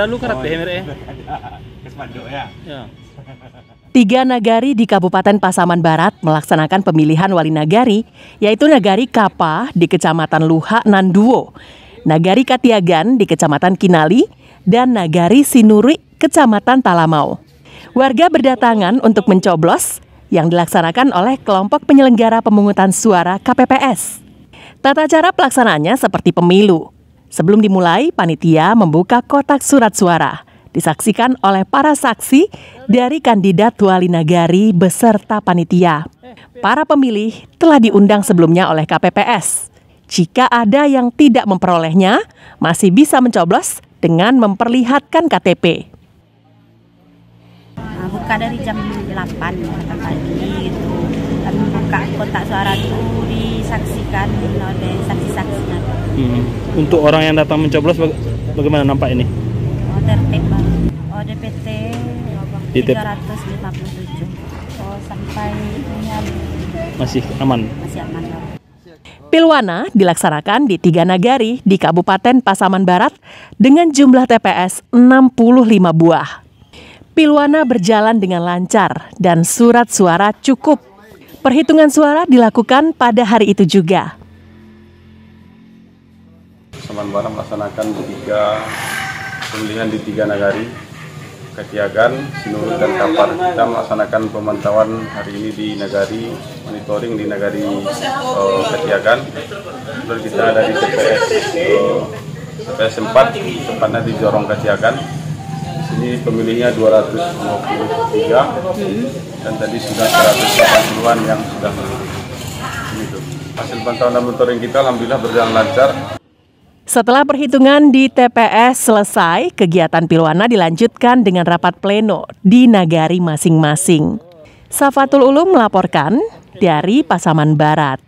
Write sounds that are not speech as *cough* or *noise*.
Lalu oh, ya. *laughs* ya. Ya. Tiga nagari di Kabupaten Pasaman Barat melaksanakan pemilihan wali nagari, yaitu Nagari Kapa di Kecamatan Luha Nanduo, Nagari Katiagan di Kecamatan Kinali, dan Nagari Sinuri, Kecamatan Talamau. Warga berdatangan untuk mencoblos yang dilaksanakan oleh kelompok penyelenggara pemungutan suara KPPS. Tata cara pelaksanaannya seperti pemilu. Sebelum dimulai, panitia membuka kotak surat suara disaksikan oleh para saksi dari kandidat wali nagari beserta panitia. Para pemilih telah diundang sebelumnya oleh KPPS. Jika ada yang tidak memperolehnya, masih bisa mencoblos dengan memperlihatkan KTP. Nah, buka dari jam 8 pagi. Dan buka kotak suara itu disaksikan oleh saksi-saksinya. Hmm. Untuk orang yang datang mencoblos bagaimana nampak ini? Oh, tertib Oh, DPT 357. Oh, sampai ini masih aman. Masih aman. Pilwana dilaksanakan di tiga nagari di Kabupaten Pasaman Barat dengan jumlah TPS 65 buah. Pilwana berjalan dengan lancar dan surat suara cukup. Perhitungan suara dilakukan pada hari itu juga. Pasaman Barat melaksanakan tiga pemilihan di tiga nagari Ketiagan, Sinurut, dan Kapar. Kita melaksanakan pemantauan hari ini di Nagari, monitoring di Nagari uh, Ketiagan. Dan kita ada di TPS uh, TPS 4, tepatnya di Jorong Ketiagan. Di sini pemilihnya 253 dan tadi sudah 180-an yang sudah memilih. Hasil pantauan dan monitoring kita alhamdulillah berjalan lancar. Setelah perhitungan di TPS selesai, kegiatan Pilwana dilanjutkan dengan rapat pleno di nagari masing-masing. Safatul Ulum melaporkan dari Pasaman Barat.